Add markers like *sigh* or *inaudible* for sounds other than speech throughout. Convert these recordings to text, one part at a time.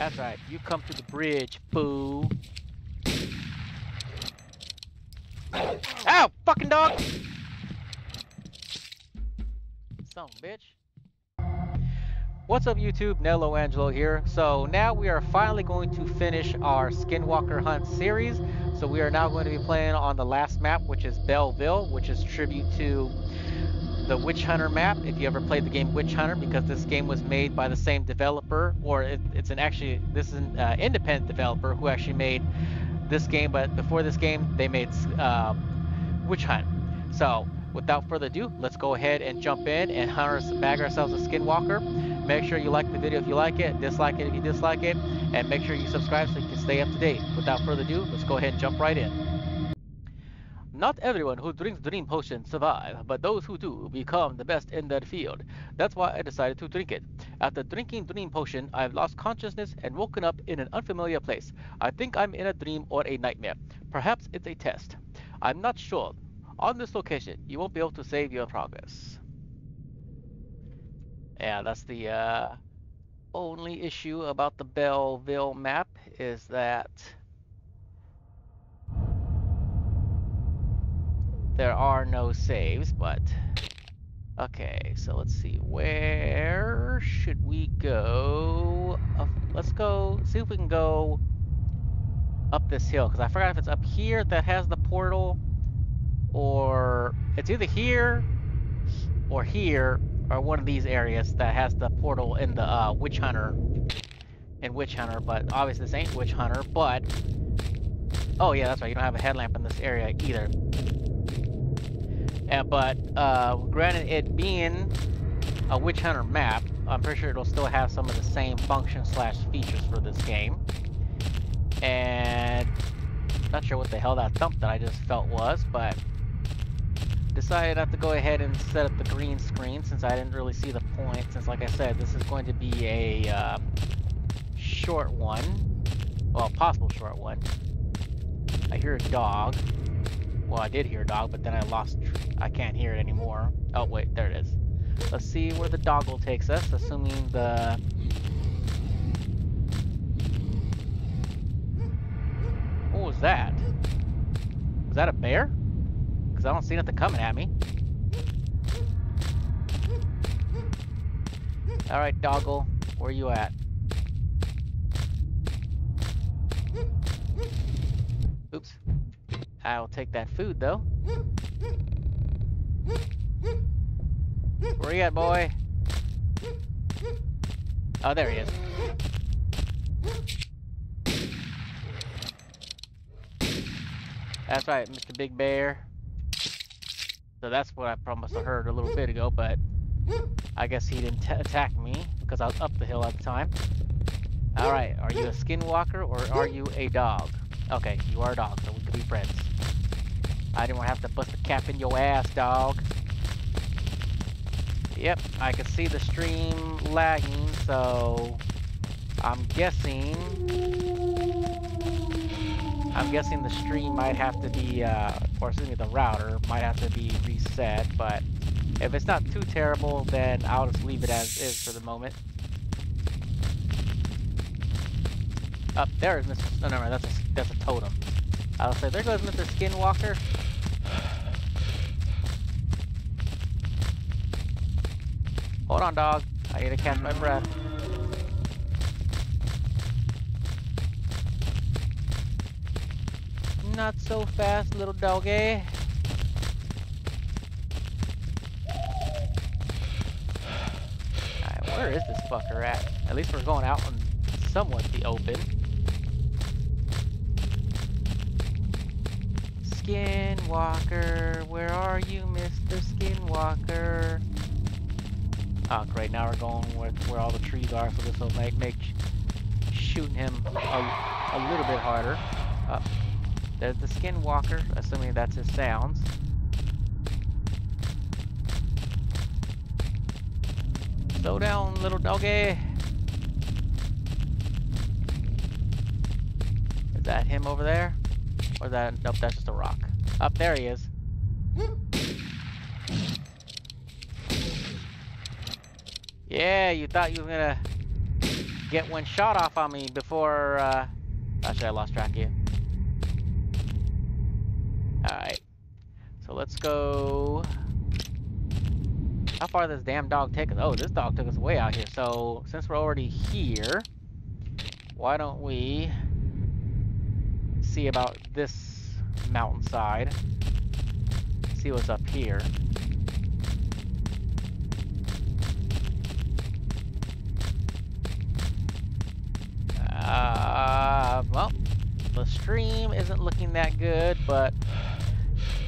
That's right. You come to the bridge, fool. Ow! Fucking dog! A bitch. What's up YouTube? Nelo Angelo here. So now we are finally going to finish our Skinwalker Hunt series. So we are now going to be playing on the last map, which is Bellville, which is tribute to the Witch Hunter map. If you ever played the game Witch Hunter, because this game was made by the same developer, or it, it's an actually this is an uh, independent developer who actually made this game. But before this game, they made uh, Witch Hunt. So without further ado, let's go ahead and jump in and hunt bag ourselves a Skinwalker. Make sure you like the video if you like it, dislike it if you dislike it, and make sure you subscribe so you can stay up to date. Without further ado, let's go ahead and jump right in. Not everyone who drinks Dream Potion survive, but those who do become the best in their field. That's why I decided to drink it. After drinking Dream Potion, I've lost consciousness and woken up in an unfamiliar place. I think I'm in a dream or a nightmare. Perhaps it's a test. I'm not sure. On this location, you won't be able to save your progress. Yeah, that's the uh, only issue about the Bellville map is that there are no saves, but okay, so let's see, where should we go? Uh, let's go, see if we can go up this hill, because I forgot if it's up here that has the portal, or it's either here or here, or one of these areas that has the portal in the uh, Witch Hunter, in Witch Hunter, but obviously this ain't Witch Hunter, but, oh yeah, that's right, you don't have a headlamp in this area either. But uh, granted it being a Witch Hunter map, I'm pretty sure it'll still have some of the same functions slash features for this game. And not sure what the hell that thump that I just felt was, but decided not to go ahead and set up the green screen since I didn't really see the point. Since, like I said, this is going to be a uh, short one, well, possible short one. I hear a dog. Well, I did hear a dog, but then I lost. I can't hear it anymore. Oh wait, there it is. Let's see where the doggle takes us, assuming the What was that? Was that a bear? Because I don't see nothing coming at me. Alright, doggle. Where you at? I'll take that food, though. Where you at, boy? Oh, there he is. That's right, Mr. Big Bear. So that's what I promised I heard a little bit ago, but I guess he didn't attack me because I was up the hill at the time. Alright, are you a skinwalker or are you a dog? Okay, you are a dog, so we could be friends. I didn't want to have to bust a cap in your ass, dog. Yep, I can see the stream lagging, so I'm guessing I'm guessing the stream might have to be, uh, or excuse me, the router might have to be reset, but if it's not too terrible, then I'll just leave it as is for the moment. Up oh, there is Mr. No, no, no, that's a, that's a totem. I'll say, there goes Mr. Skinwalker. Hold on, dog. I need to catch my breath. Not so fast, little doggy. Alright, where is this fucker at? At least we're going out in somewhat the open. Skinwalker, where are you, Mr. Skinwalker? Oh, great, now we're going where, where all the trees are, so this will make, make shooting him a, a little bit harder. Uh, there's the Skinwalker, assuming that's his sounds. Slow down, little doggy. Is that him over there? Or that, nope, that's just a rock. Up there he is. Yeah, you thought you were gonna get one shot off on me before, uh... Actually, I lost track of you. Alright. So let's go... How far this damn dog take us? Oh, this dog took us way out here. So, since we're already here, why don't we see about this mountainside? See what's up here. Uh, well, the stream isn't looking that good, but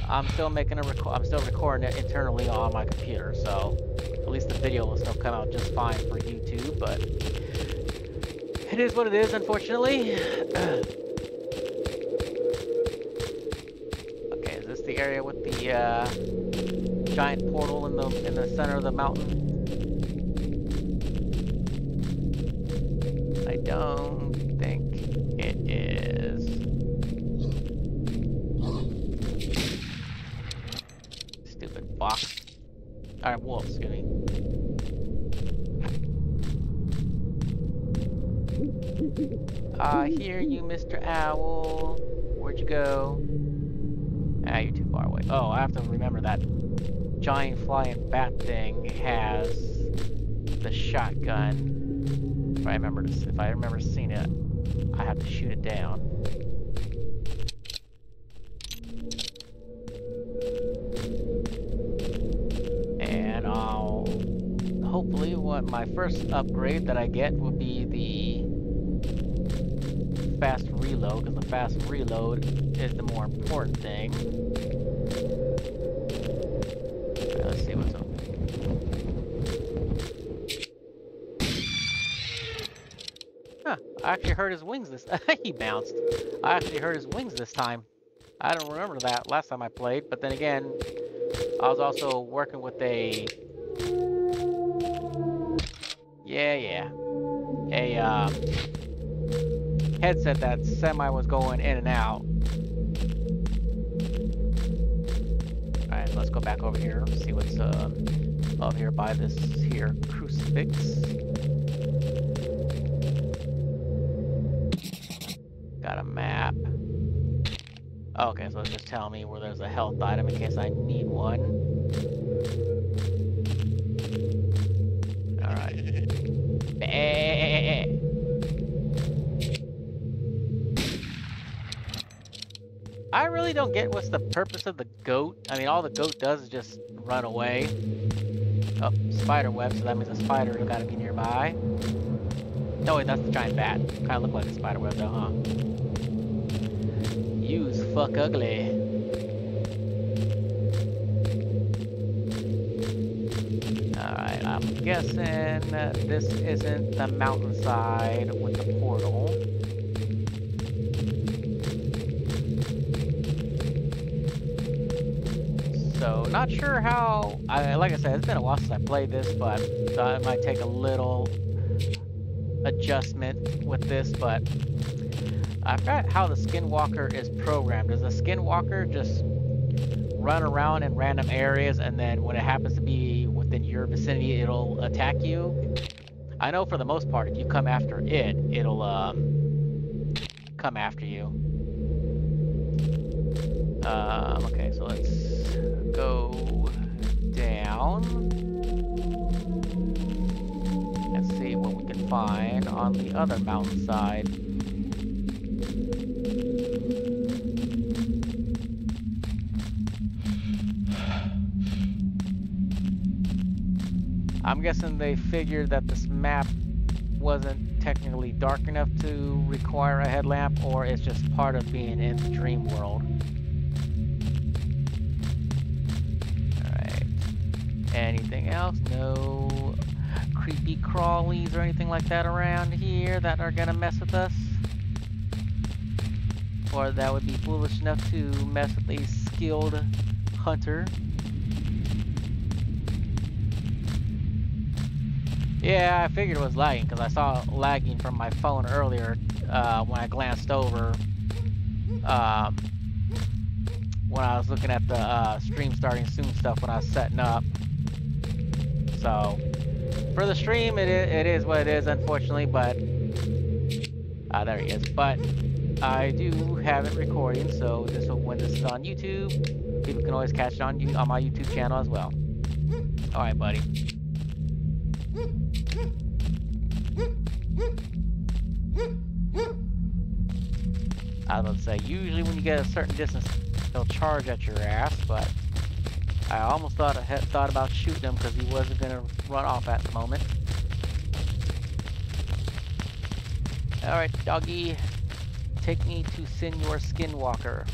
I'm still making a record. I'm still recording it internally on my computer, so at least the video will still come out just fine for YouTube. But it is what it is, unfortunately. *clears throat* the area with the uh, giant portal in the in the center of the mountain? I don't think it is. Stupid fox. Alright, wolf, excuse me. I hear you, Mr. Owl. Where'd you go? Ah, you're too far away. Oh, I have to remember that giant flying bat thing has the shotgun. If I remember, if I remember seeing it, I have to shoot it down. And I'll hopefully what my first upgrade that I get will be the fast reload, because the fast reload is the more important thing. Alright, let's see what's up. Huh, I actually heard his wings this *laughs* he bounced. I actually heard his wings this time. I don't remember that last time I played, but then again, I was also working with a yeah, yeah. A um, headset that semi was going in and out. Alright, let's go back over here, see what's uh, up here by this here crucifix. Map. Okay, so it's just telling me where there's a health item in case I need one. Alright. *laughs* I really don't get what's the purpose of the goat. I mean, all the goat does is just run away. Oh, spider web, so that means a spider's gotta be nearby. No, wait, that's the giant bat. Kinda look like a spider web though, huh? Fuck ugly. Alright, I'm guessing this isn't the mountainside with the portal. So, not sure how, I, like I said, it's been a while since I played this, but uh, it might take a little adjustment with this, but I forgot how the Skinwalker is programmed. Does the Skinwalker just run around in random areas and then when it happens to be within your vicinity, it'll attack you? I know for the most part, if you come after it, it'll um, come after you. Um, okay, so let's go down and see what we can find on the other mountainside. I'm guessing they figured that this map wasn't technically dark enough to require a headlamp, or it's just part of being in the dream world. Alright. Anything else? No creepy crawlies or anything like that around here that are gonna mess with us? Or that would be foolish enough to mess with a skilled hunter. Yeah, I figured it was lagging because I saw lagging from my phone earlier uh, when I glanced over um, when I was looking at the uh, stream starting soon stuff when I was setting up. So, For the stream, it is, it is what it is, unfortunately, but... Ah, there he is. But I do have it recording, so this will, when this is on YouTube, people can always catch it on, you on my YouTube channel as well. Alright, buddy. I to say, usually when you get a certain distance, they'll charge at your ass, but I almost thought I had thought about shooting him because he wasn't going to run off at the moment. Alright, doggy. Take me to Senor Skinwalker.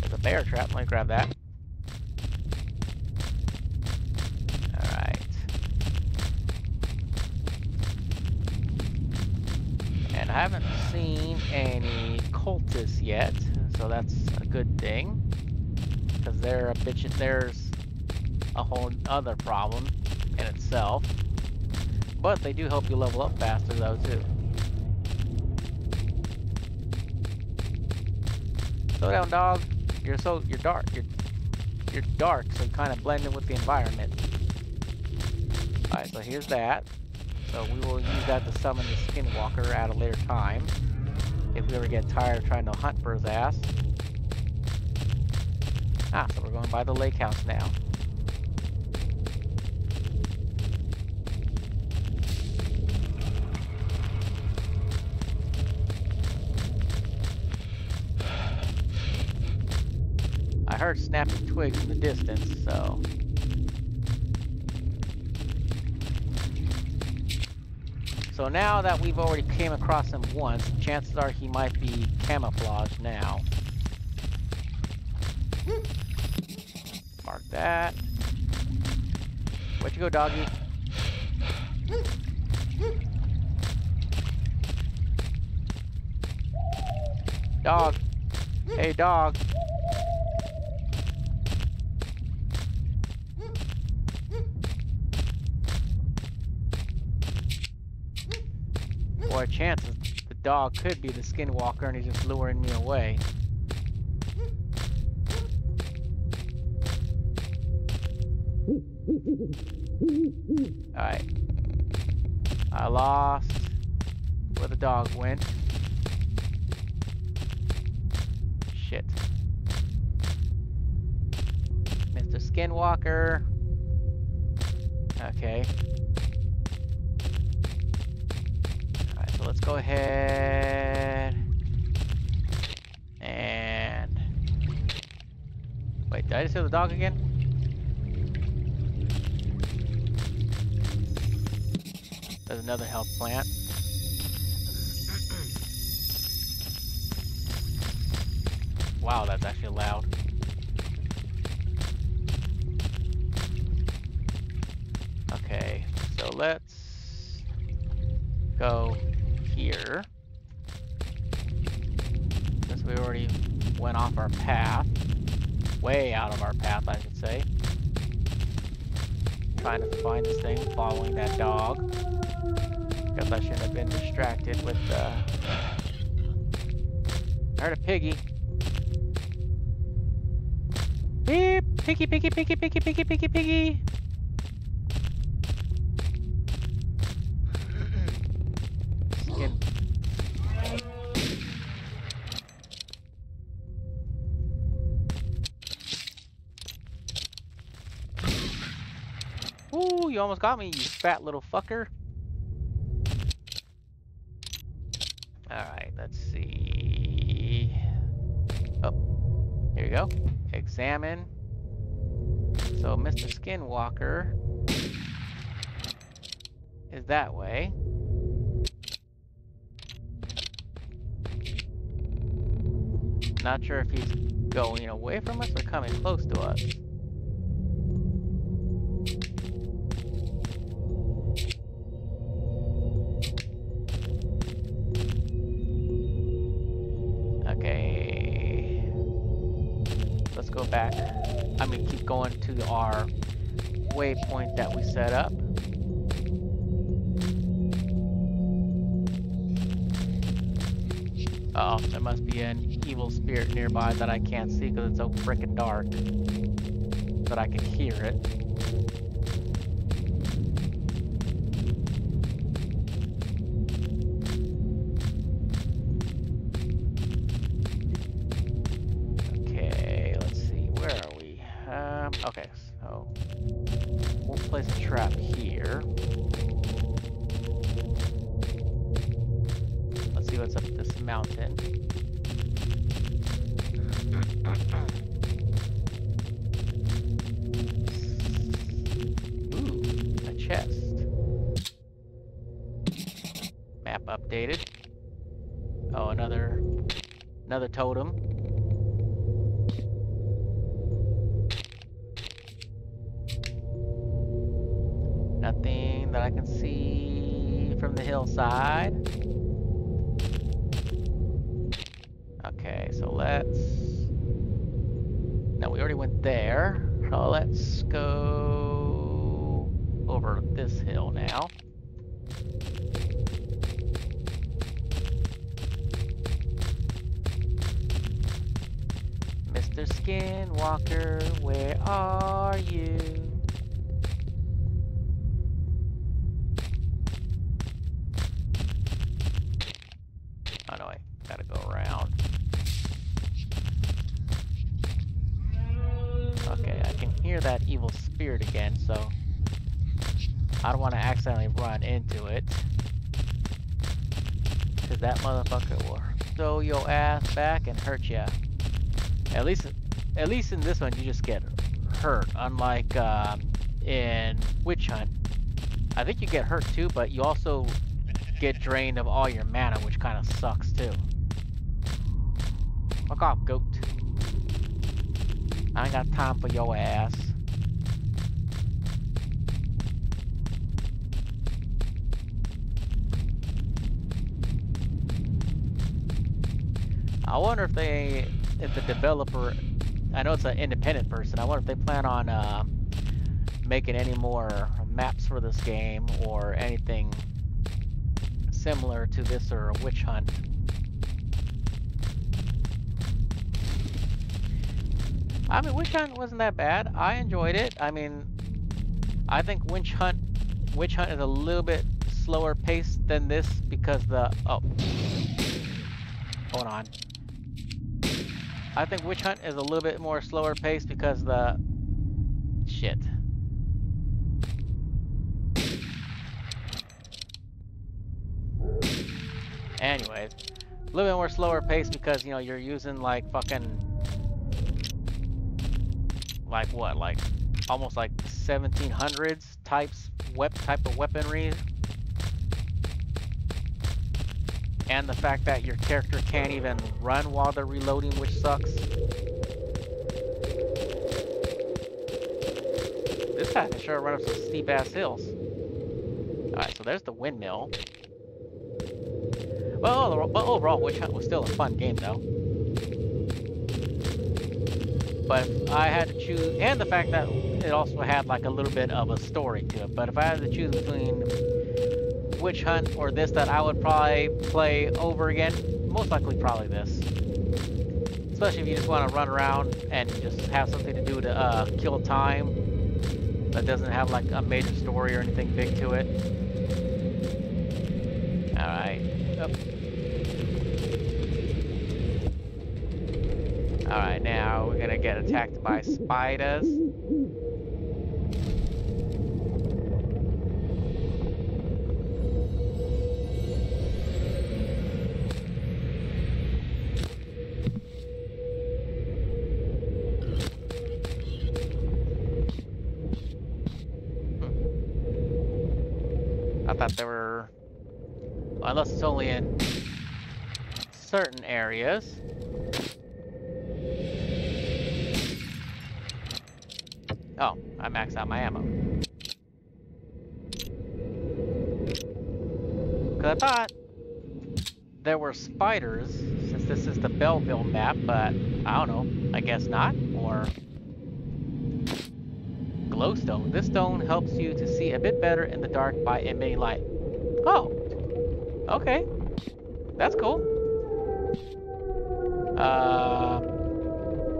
There's a bear trap. Let me grab that. Alright. And I haven't seen any cultists yet so that's a good thing. Because they're a bitch, there's a whole other problem in itself. But they do help you level up faster though too. Slow down dog. You're so, you're dark. You're, you're dark, so kind of blend in with the environment. Alright, so here's that. So we will use that to summon the Skinwalker at a later time if we ever get tired of trying to hunt for his ass. Ah, so we're going by the lake house now. I heard snapping twigs in the distance, so... So now that we've already came across him once, chances are he might be camouflaged now. Mark that. Where'd you go, doggy? Dog. Hey, dog. Boy, chances the dog could be the skinwalker and he's just luring me away. Alright. I lost where the dog went. Shit. Mr. Skinwalker. Okay. So let's go ahead and wait, did I just hear the dog again? There's another health plant. *clears throat* wow, that's actually loud. Okay, so let's go here. Since we already went off our path. Way out of our path, I should say. Trying to find this thing, following that dog. Guess I shouldn't have been distracted with, uh... I heard a piggy. Beep! Piggy, piggy, piggy, piggy, piggy, piggy, piggy! You almost got me, you fat little fucker. Alright, let's see. Oh, here we go. Examine. So Mr. Skinwalker is that way. Not sure if he's going away from us or coming close to us. Waypoint that we set up. Uh oh, there must be an evil spirit nearby that I can't see because it's so freaking dark. But I can hear it. Place a trap here. Let's see what's up this mountain. Ooh, a chest. Map updated. Oh, another another totem. And hurt you. At least, at least in this one, you just get hurt. Unlike um, in Witch Hunt, I think you get hurt too, but you also get drained of all your mana, which kind of sucks too. Fuck off, goat. I ain't got time for your ass. I wonder if they, if the developer, I know it's an independent person, I wonder if they plan on uh, making any more maps for this game or anything similar to this or a witch hunt. I mean, Witch Hunt wasn't that bad. I enjoyed it. I mean, I think Witch Hunt, Witch Hunt is a little bit slower paced than this because the oh, hold on. I think Witch Hunt is a little bit more slower paced because the shit. Anyways, a little bit more slower paced because you know you're using like fucking like what, like almost like 1700s types type of weaponry. And the fact that your character can't even run while they're reloading, which sucks. This guy can sure run up some steep ass hills. Alright, so there's the windmill. Well, oh, but overall, Witch Hunt was still a fun game though. But I had to choose, and the fact that it also had like a little bit of a story to it. But if I had to choose between Witch Hunt or this, that I would probably play over again. Most likely, probably this. Especially if you just want to run around and just have something to do to uh, kill time that doesn't have like a major story or anything big to it. Alright. Alright, now we're gonna get attacked by spiders. Areas. Oh, I maxed out my ammo. Cause I thought there were spiders, since this is the Bellville map, but I don't know, I guess not, or glowstone. This stone helps you to see a bit better in the dark by emitting light. Oh, okay, that's cool. Uh,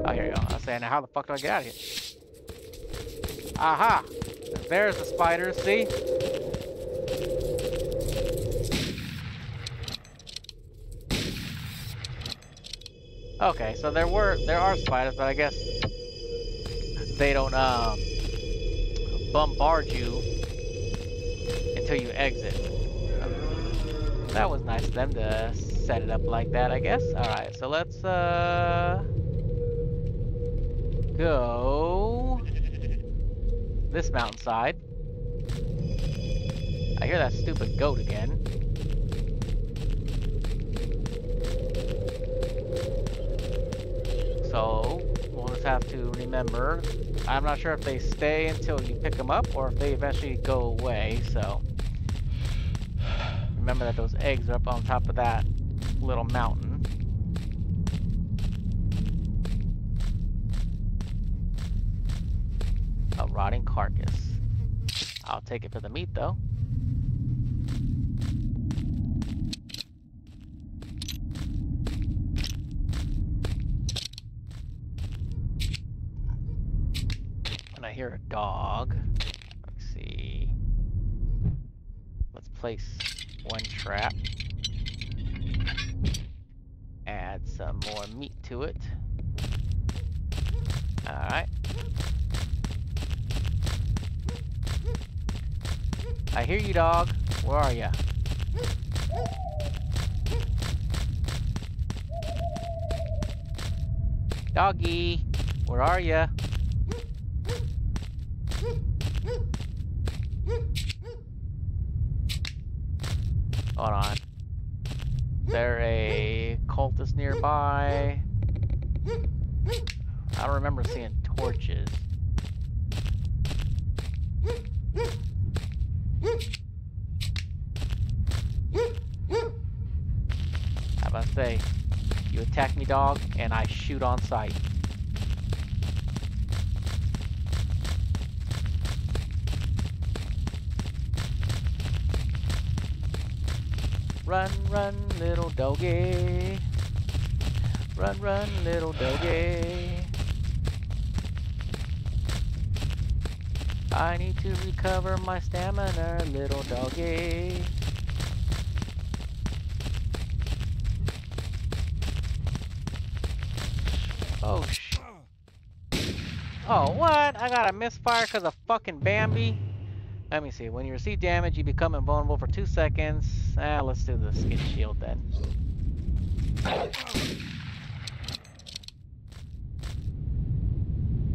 oh, here you go. I was saying, how the fuck do I get out of here? Aha! There's the spiders, see? Okay, so there were there are spiders, but I guess they don't um bombard you until you exit. That was nice of them to set it up like that, I guess. Alright, so let's uh go this mountainside. I hear that stupid goat again. So, we'll just have to remember. I'm not sure if they stay until you pick them up or if they eventually go away, so. Remember that those eggs are up on top of that little mountain. A rotting carcass. I'll take it for the meat though. And I hear a dog. Let's see. Let's place one trap. Add some more meat to it. Alright. I hear you, dog. Where are you? Doggy, where are you? Hold on. Is there a cultist nearby? I don't remember seeing torches. How about I say, you attack me, dog, and I shoot on sight. Run, run, little doggy. Run, run, little doggy. I need to recover my stamina, little doggy. Oh, sh Oh, what? I got a misfire because of fucking Bambi? Let me see. When you receive damage, you become invulnerable for two seconds. Ah, let's do the skin shield then.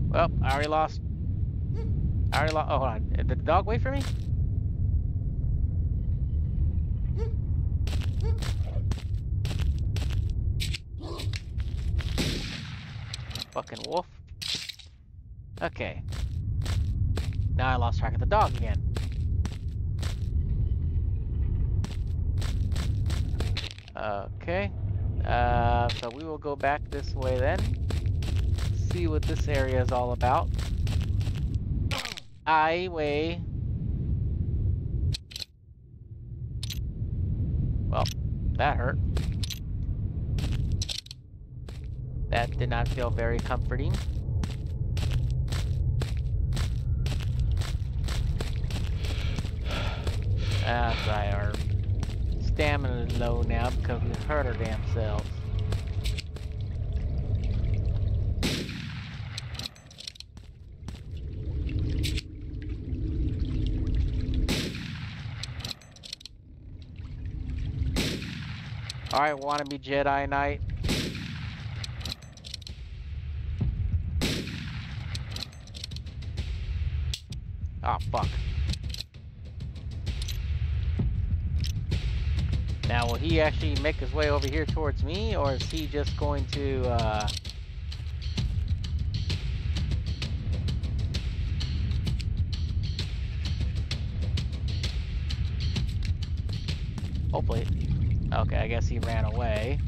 Well, I already lost. I already lost. Oh, hold on. Did the dog wait for me? Fucking wolf. Okay. Now I lost track of the dog again. Okay. Uh, so we will go back this way then. See what this area is all about. I weigh... Well, that hurt. That did not feel very comforting. That's right, our stamina is low now because we hurt our damn selves. Alright, wannabe Jedi Knight. He actually make his way over here towards me, or is he just going to, uh... Hopefully. Okay, I guess he ran away.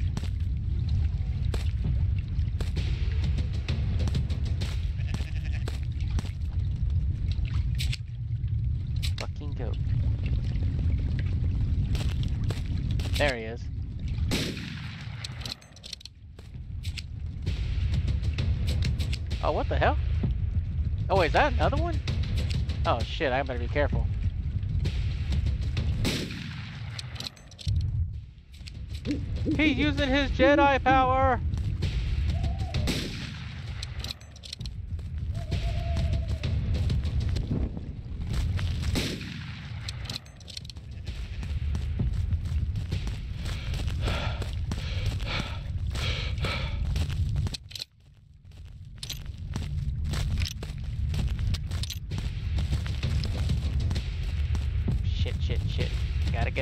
What the hell? Oh, wait, is that another one? Oh shit, I better be careful. He's using his Jedi power!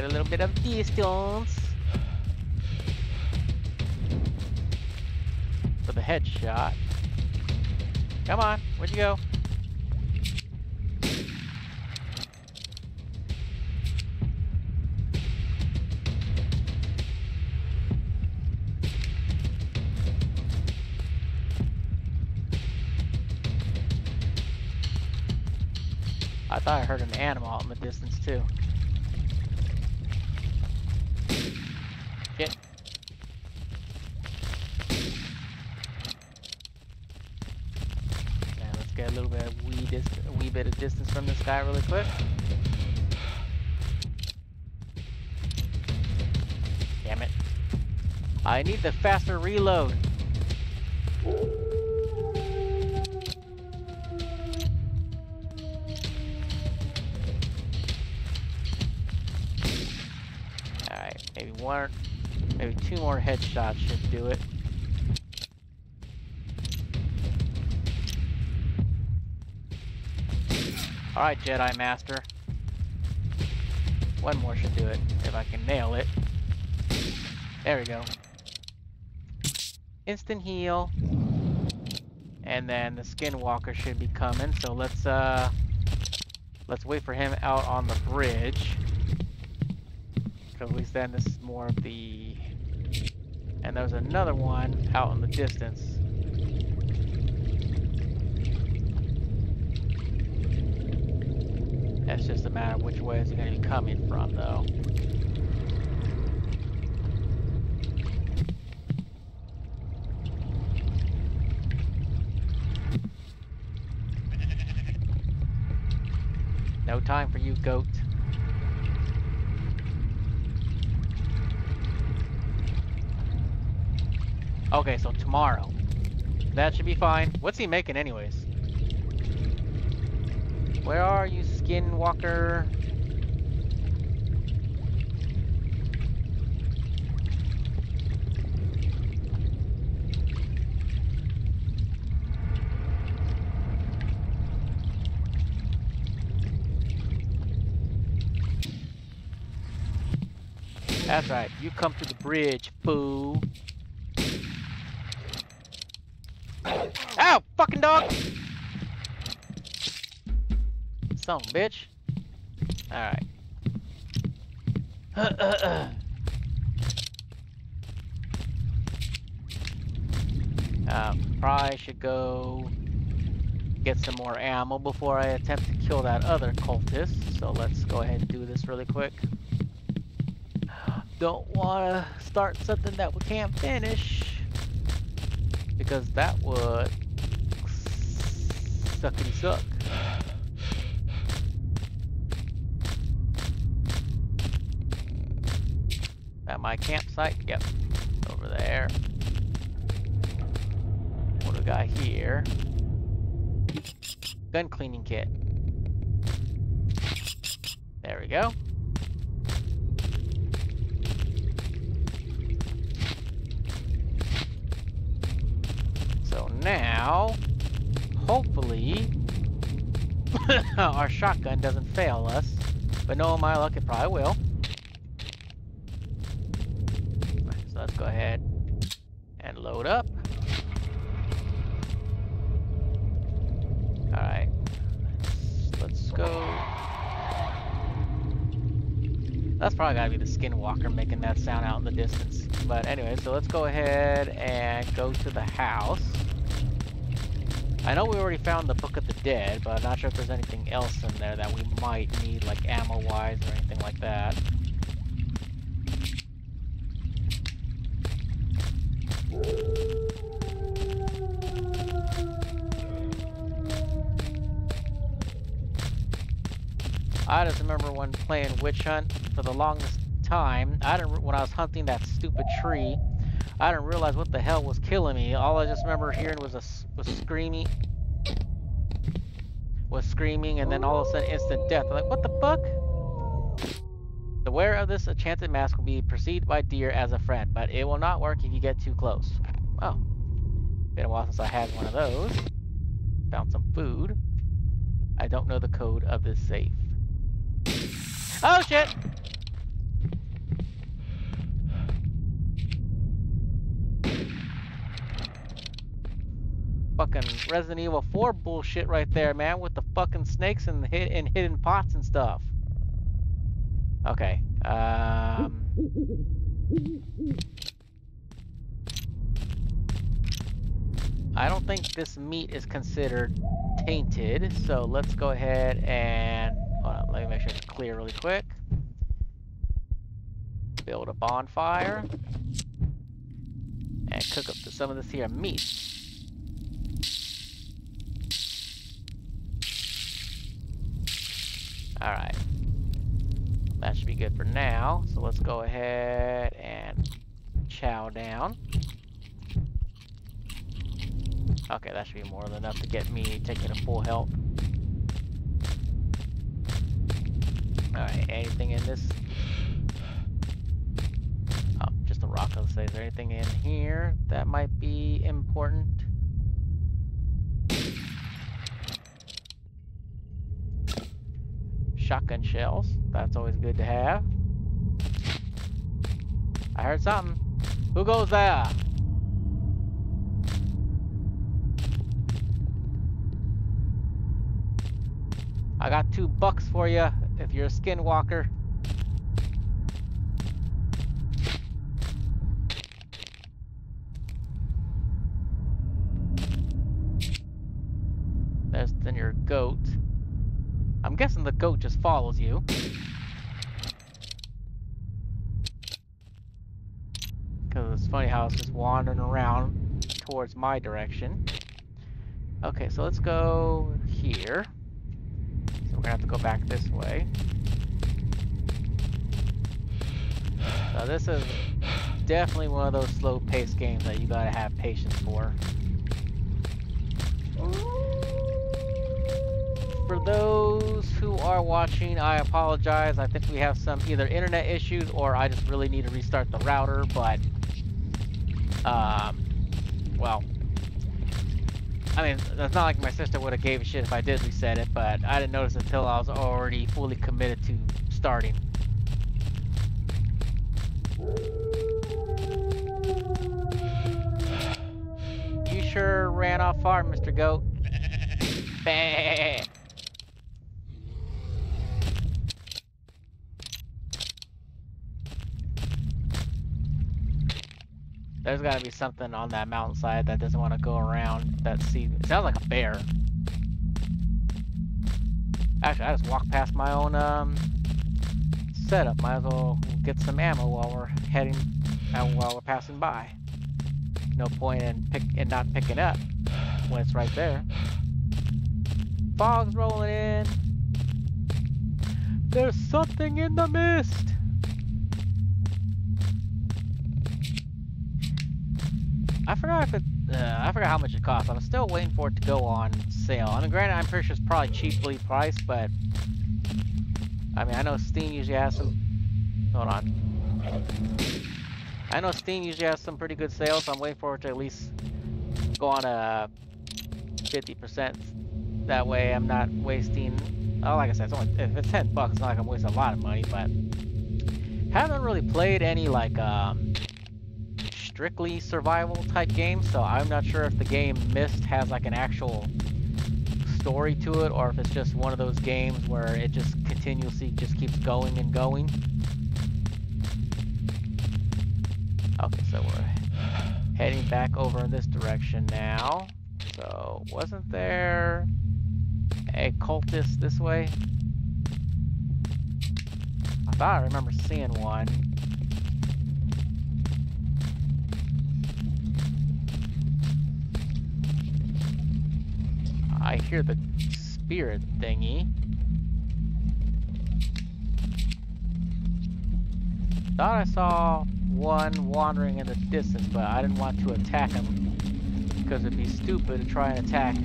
A little bit of distance. For the headshot. Come on, where'd you go? I thought I heard an animal out in the distance too. Shit. Now let's get a little bit of wee, dis a wee bit of distance really quick. Damn it. I need the faster reload. Alright, maybe one, maybe two more headshots should do it. Alright, Jedi Master. One more should do it, if I can nail it. There we go. Instant heal. And then the Skinwalker should be coming, so let's, uh... Let's wait for him out on the bridge. Because at least then this is more of the... And there's another one out in the distance. That's just a matter of which way it's going to be coming from, though. No time for you, goat. Okay, so tomorrow. That should be fine. What's he making anyways? Where are you, Skinwalker? That's right. You come to the bridge, fool. Ow! Fucking dog! Some bitch. Alright. *coughs* uh, probably should go get some more ammo before I attempt to kill that other cultist. So let's go ahead and do this really quick. Don't want to start something that we can't finish. Because that would suckity suck. At my campsite? Yep. Over there. What do we got here? Gun cleaning kit. There we go. So now, hopefully, *coughs* our shotgun doesn't fail us. But no, my luck, it probably will. So let's go ahead and load up. Alright. Let's go. That's probably gotta be the skinwalker making that sound out in the distance. But anyway, so let's go ahead and go to the house. I know we already found the Book of the Dead, but I'm not sure if there's anything else in there that we might need, like ammo-wise or anything like that. I just remember when playing Witch Hunt for the longest time, I didn't when I was hunting that stupid tree, I didn't realize what the hell was killing me. All I just remember hearing was a was screaming, was screaming, and then all of a sudden instant death. I'm like, what the fuck? The wearer of this enchanted mask will be perceived by deer as a friend, but it will not work if you get too close. Oh, been a while since I had one of those. Found some food. I don't know the code of this safe. Oh shit! Fucking Resident Evil 4 bullshit right there, man, with the fucking snakes and, hid and hidden pots and stuff. Okay. Um... I don't think this meat is considered tainted, so let's go ahead and on, let me make sure it's clear really quick. Build a bonfire and cook up some of this here meat. Alright. That should be good for now. So let's go ahead and chow down. Okay, that should be more than enough to get me taking a full health. Alright, anything in this? Oh, just a rock. Let's say, is there anything in here that might be important? Shotgun shells. That's always good to have. I heard something. Who goes there? I got two bucks for you if you're a skinwalker. There's then your goat. I'm guessing the goat just follows you. Because it's funny how it's just wandering around towards my direction. Okay, so let's go here gonna have to go back this way. So this is definitely one of those slow-paced games that you gotta have patience for. For those who are watching, I apologize. I think we have some either internet issues or I just really need to restart the router, but um, well, I mean, it's not like my sister would have gave a shit if I did reset it, but I didn't notice until I was already fully committed to starting. You sure ran off far, Mr. Goat. *laughs* Bah. There's gotta be something on that mountainside that doesn't want to go around that sea. It sounds like a bear. Actually, I just walked past my own um, setup. Might as well get some ammo while we're heading, uh, while we're passing by. No point in pick in not picking up when it's right there. Fog's rolling in. There's something in the mist. I forgot if it, uh, I forgot how much it costs. I'm still waiting for it to go on sale. I mean, granted, I'm pretty sure it's probably cheaply priced, but I mean, I know Steam usually has some. Hold on. I know Steam usually has some pretty good sales, so I'm waiting for it to at least go on a 50%. That way, I'm not wasting. Oh, like I said, it's only if it's 10 bucks, it's not like I'm wasting a lot of money, but haven't really played any like um strictly survival type game, so I'm not sure if the game Myst has like an actual story to it or if it's just one of those games where it just continuously just keeps going and going. Okay, so we're heading back over in this direction now. So, wasn't there a cultist this way? I thought I remember seeing one. I hear the spirit thingy. Thought I saw one wandering in the distance, but I didn't want to attack him. Because it'd be stupid to try and attack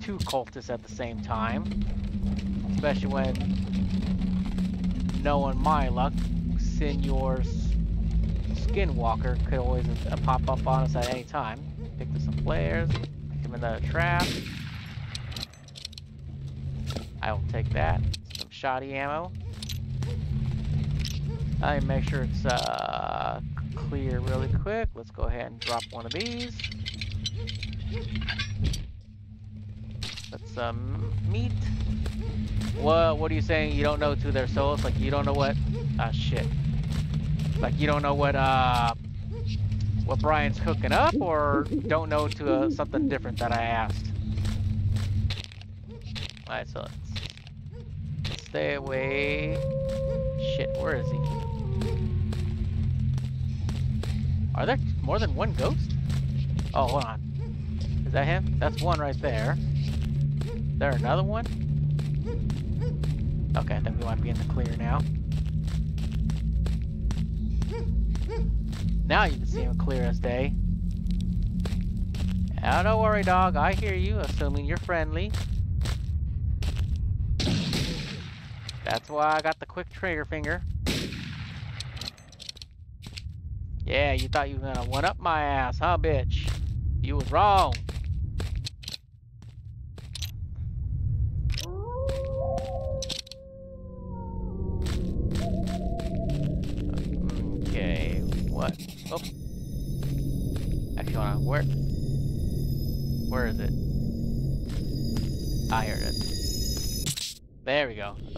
two cultists at the same time. Especially when, knowing my luck, Senor Skinwalker could always pop up on us at any time. Pick up some flares in the trap. I will take that. Some shoddy ammo. I make sure it's uh, clear really quick. Let's go ahead and drop one of these. That's some meat. What What are you saying? You don't know to their souls? Like you don't know what? Ah shit. Like you don't know what uh what Brian's cooking up, or don't know to uh, something different that I asked. Alright, so let's, stay away. Shit, where is he? Are there more than one ghost? Oh, hold on. Is that him? That's one right there. Is there another one? Okay, then we might be in the clear now. Now you can see him clear as day. Oh, don't worry, dog. I hear you, assuming you're friendly. That's why I got the quick trigger finger. Yeah, you thought you were gonna one-up my ass, huh, bitch? You was wrong.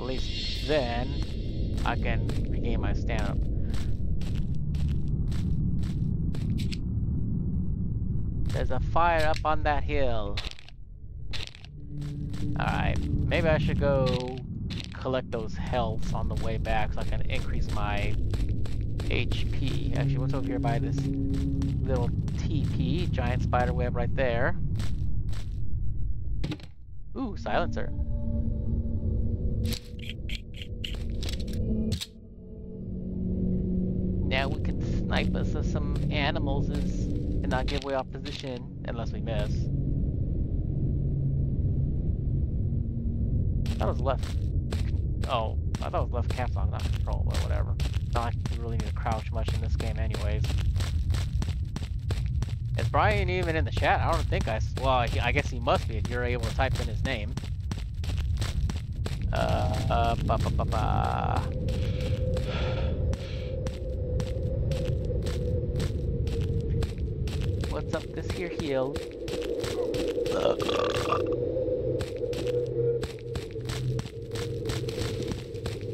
Least then I can regain my stamina. There's a fire up on that hill. Alright, maybe I should go collect those healths on the way back so I can increase my HP. Actually, what's over here by this little TP? Giant spider web right there. Ooh, silencer. Now we can snipe us of some animals and not give away our position unless we miss. That was left. Oh, I thought it was left caps on, not control, but whatever. Not really need to crouch much in this game, anyways. Is Brian even in the chat? I don't think I. Well, I guess he must be if you're able to type in his name. Uh, ba ba ba. What's up this here hill?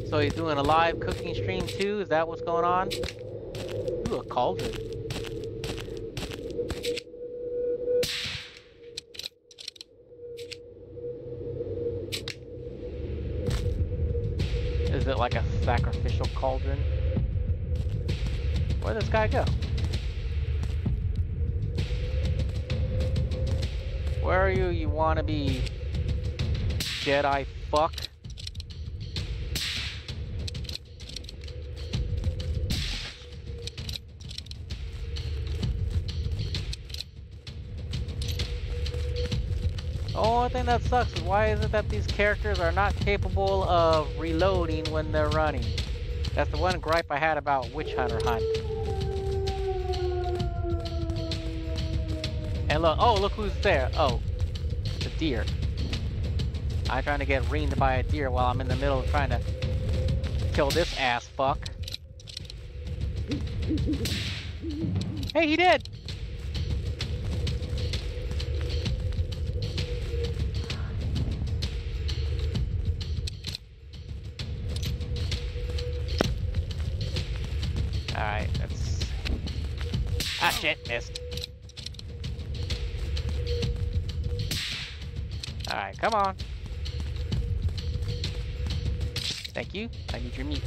So he's doing a live cooking stream too? Is that what's going on? Ooh, a cauldron. Cauldron? Where'd this guy go? Where are you, you wanna be Jedi fuck? only thing that sucks is why is it that these characters are not capable of reloading when they're running? That's the one gripe I had about Witch Hunter Hunt. And look, oh, look who's there. Oh, the deer. I'm trying to get reamed by a deer while I'm in the middle of trying to kill this ass fuck. Hey, he did!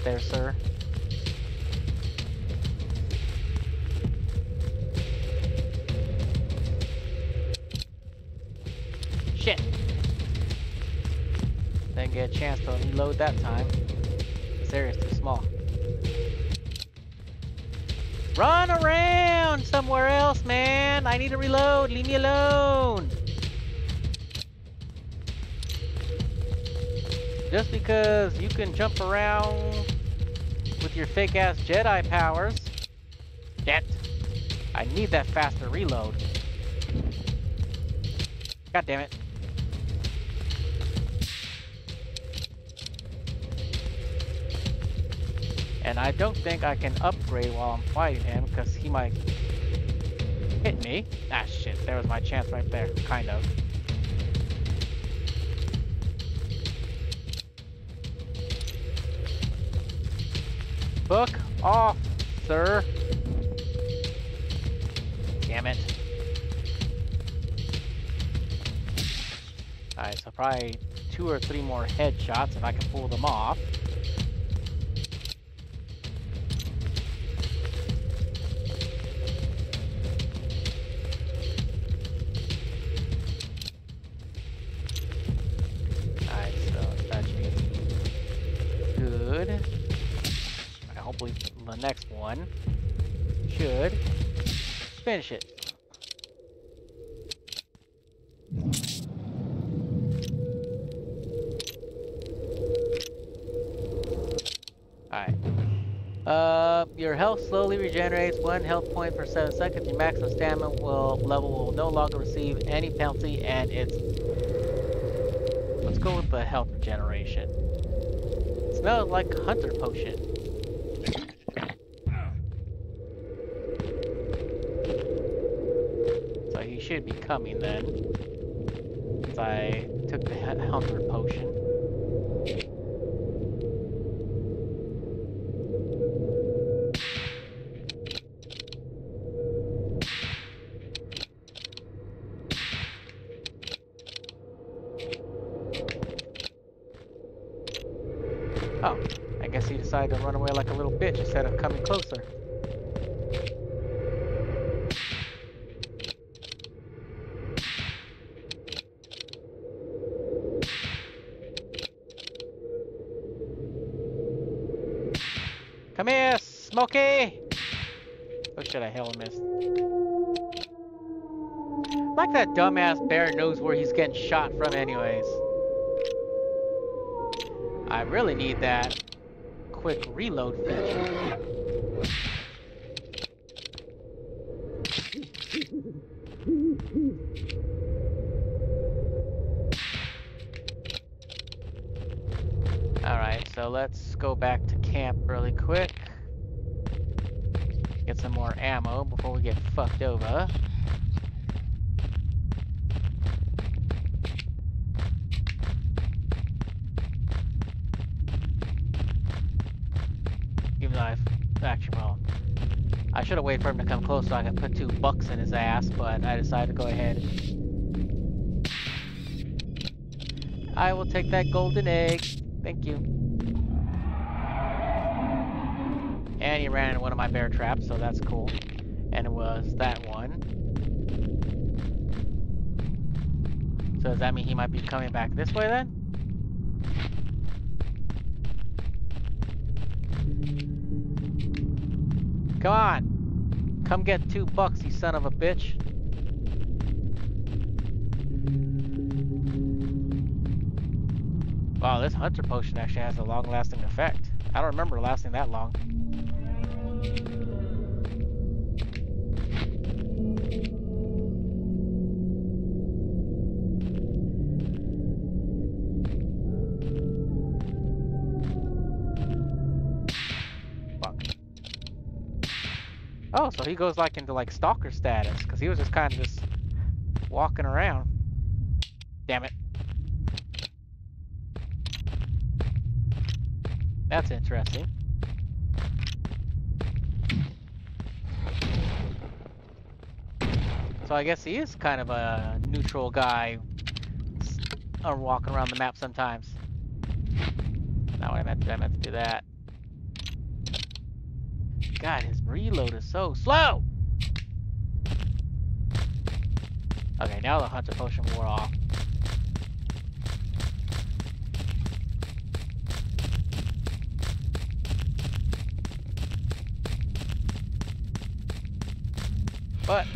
There, sir. Shit. Didn't get a chance to reload that time. This area's too small. Run around somewhere else, man! I need to reload! Leave me alone! Just because you can jump around your fake-ass Jedi powers... Shit! I need that faster reload. God damn it. And I don't think I can upgrade while I'm fighting him because he might hit me. Ah shit, there was my chance right there, kind of. Book off, sir. Damn it. Alright, so probably two or three more headshots if I can pull them off. One health point per 7 seconds. Your maximum stamina will level will no longer receive any penalty, and it's... Let's go with the health regeneration. It smells like hunter potion. So he should be coming then. Since I took the hu- hunter potion. Oh, I guess he decided to run away like a little bitch instead of coming closer. Come here, Smokey! Oh shit, I hell missed. Like that dumbass bear knows where he's getting shot from anyways. I really need that quick reload feature. Alright, so let's go back to camp really quick. Get some more ammo before we get fucked over. Even though I've actually, well, Waited for him to come close so I could put two bucks in his ass, but I decided to go ahead. I will take that golden egg. Thank you. And he ran in one of my bear traps, so that's cool. And it was that one. So does that mean he might be coming back this way then? Come on! Come get two bucks, you son of a bitch. Wow, this hunter potion actually has a long-lasting effect. I don't remember lasting that long. Oh, so he goes like into like stalker status, because he was just kind of just walking around. Damn it. That's interesting. So I guess he is kind of a neutral guy, or uh, walking around the map sometimes. Not what I meant to do. I meant to do that. God, his reload is so slow! Okay, now the hunter potion wore off. But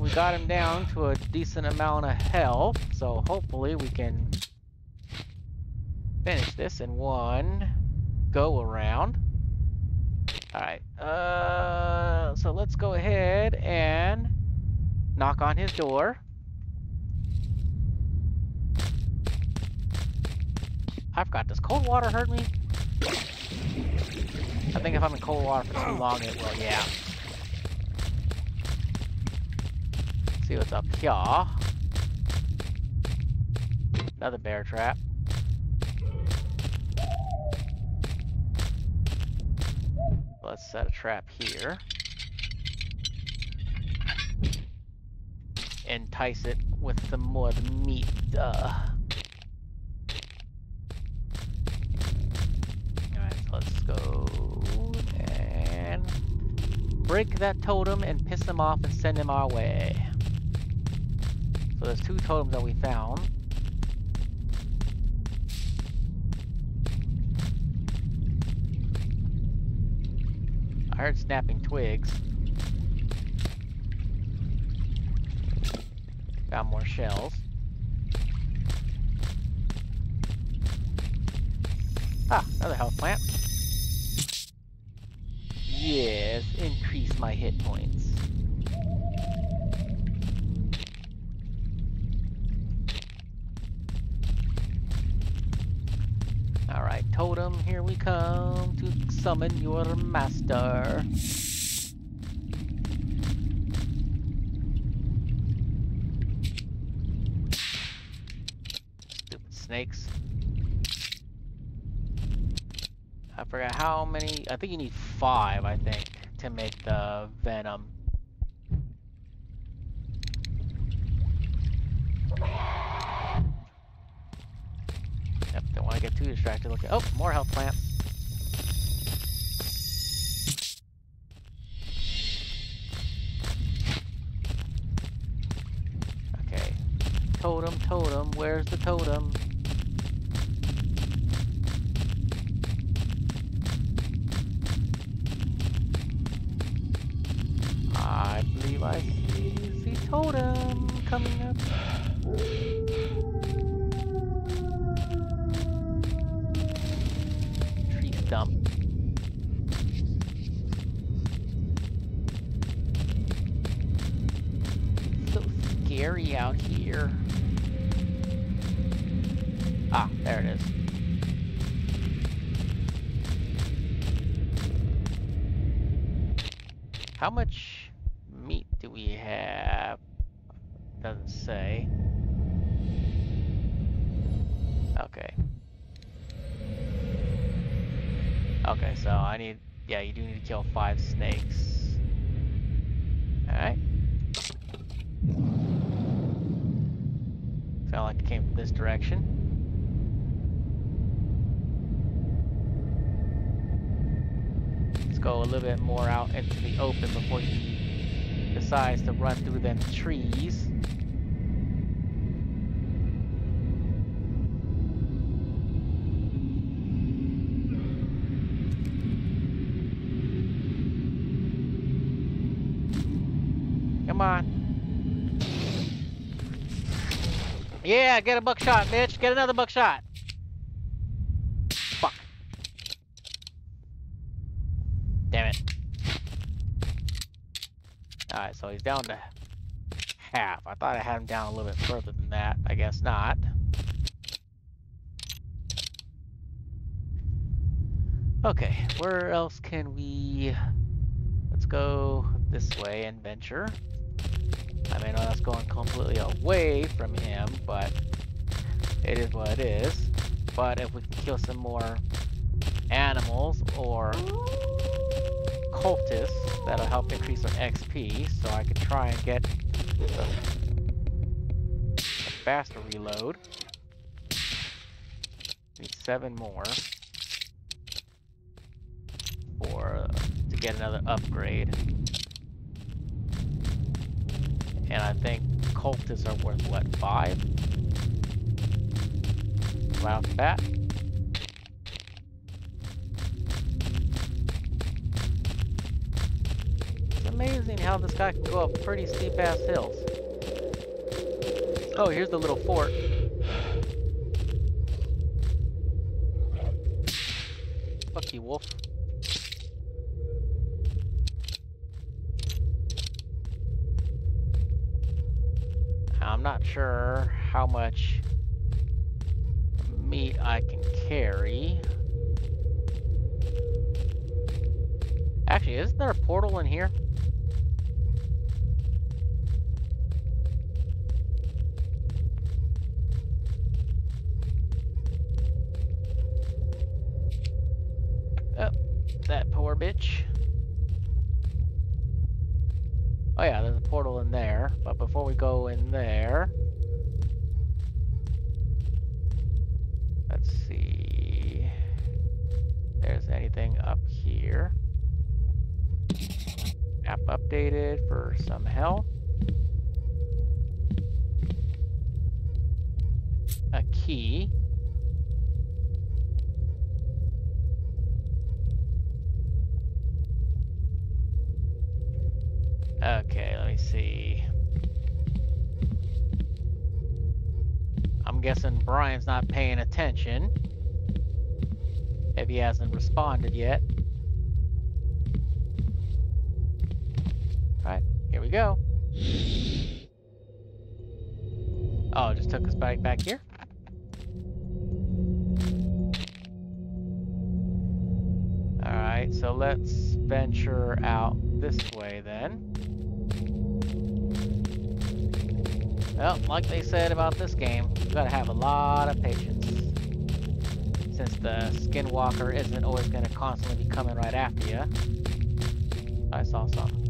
we got him down to a decent amount of health, so hopefully we can finish this in one go around. Alright, uh, so let's go ahead and knock on his door. I forgot, does cold water hurt me? I think if I'm in cold water for too long, it will, yeah. see what's up here. Another bear trap. Let's set a trap here. Entice it with some more meat. Uh. Alright, so let's go and break that totem and piss him off and send him our way. So there's two totems that we found. I heard snapping twigs. Found more shells. Ah, another health plant. Yes, increase my hit points. Alright, totem, here we come to summon your master. Stupid snakes. I forgot how many, I think you need five, I think, to make the venom. Get too distracted looking. Oh, more health plants. Okay. Totem, totem, where's the totem? I believe I see the totem coming up. So scary out here. Ah, there it is. How much into the open before he decides to run through them trees. Come on. Yeah, get a buckshot, bitch. Get another buckshot. Fuck. Damn it. So he's down to half. I thought I had him down a little bit further than that. I guess not. Okay, where else can we... Let's go this way and venture. I mean, that's going completely away from him, but it is what it is. But if we can kill some more animals or cultists, that'll help increase our XP, so I can try and get a, a faster reload. Need seven more for to get another upgrade. And I think cultists are worth, what, five? Right off the bat. So amazing how this guy can go up pretty steep ass hills. Oh, here's the little fort. Fuck you, wolf. I'm not sure how much meat I can carry. Actually, isn't there a portal in here? Oh, that poor bitch. Oh yeah, there's a portal in there. But before we go in there... Let's see... There's anything up here. App updated for some health. A key. Okay, let me see. I'm guessing Brian's not paying attention. If he hasn't responded yet. Alright, here we go. Oh, it just took us back back here? Alright, so let's venture out this way then. Well, like they said about this game, you gotta have a lot of patience. Since the skinwalker isn't always gonna constantly be coming right after you. I saw something.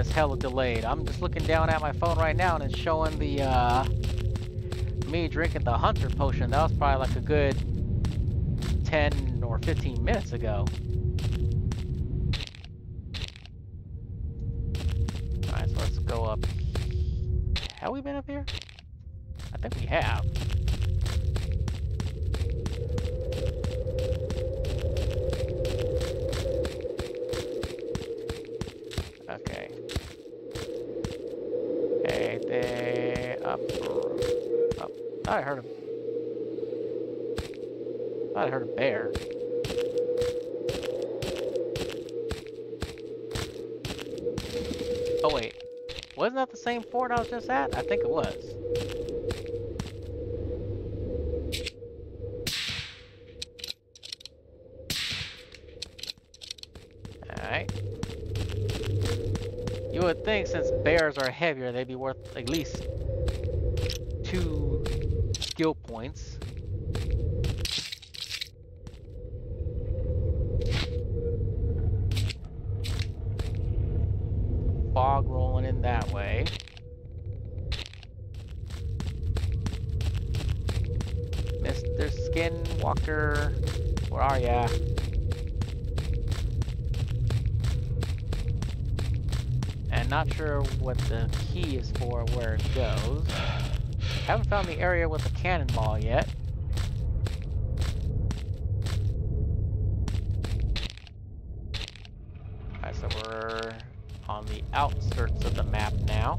Is hella delayed. I'm just looking down at my phone right now and it's showing the, uh, me drinking the hunter potion. That was probably like a good 10 or 15 minutes ago. Alright, so let's go up. Have we been up here? I think we have. I heard him. I heard a bear. Oh wait, wasn't that the same fort I was just at? I think it was. Alright. You would think since bears are heavier, they'd be worth at least two the key is for, where it goes. *sighs* Haven't found the area with the cannonball yet. Alright, so we're on the outskirts of the map now.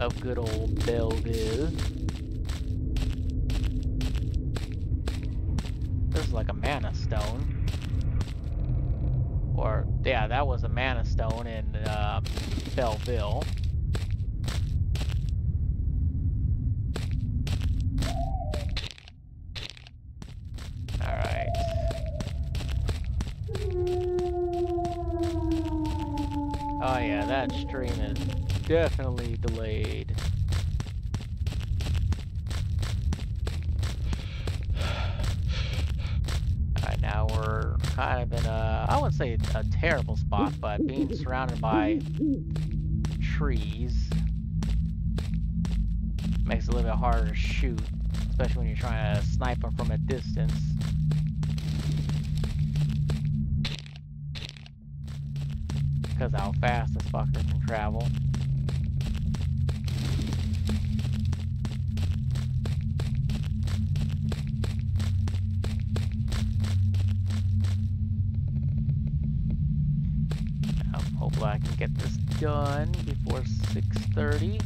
Of good old Bellville. This is like a mana stone. Or, yeah, that was a mana stone in uh, Bellville. Alright. Oh yeah, that stream is definitely delayed. Alright, now we're kind of in a, I wouldn't say a but being surrounded by trees makes it a little bit harder to shoot, especially when you're trying to snipe them from a distance. Because how fast this fucker can travel. I can get this done before 6.30.